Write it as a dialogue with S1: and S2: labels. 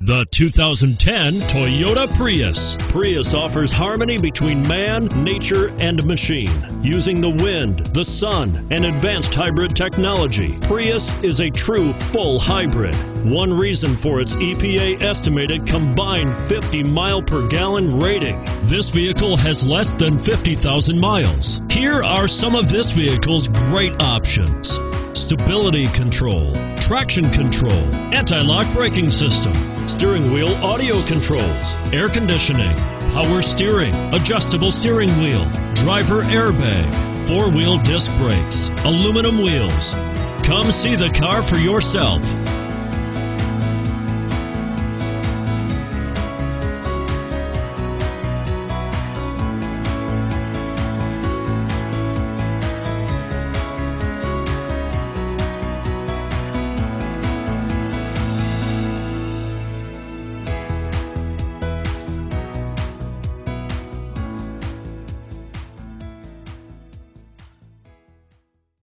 S1: The 2010 Toyota Prius. Prius offers harmony between man, nature, and machine. Using the wind, the sun, and advanced hybrid technology, Prius is a true full hybrid. One reason for its EPA estimated combined 50 mile per gallon rating. This vehicle has less than 50,000 miles. Here are some of this vehicle's great options stability control, traction control, anti lock braking system, steering wheel audio controls, air conditioning, power steering, adjustable steering wheel, driver airbag, four wheel disc brakes, aluminum wheels. Come see the car for yourself.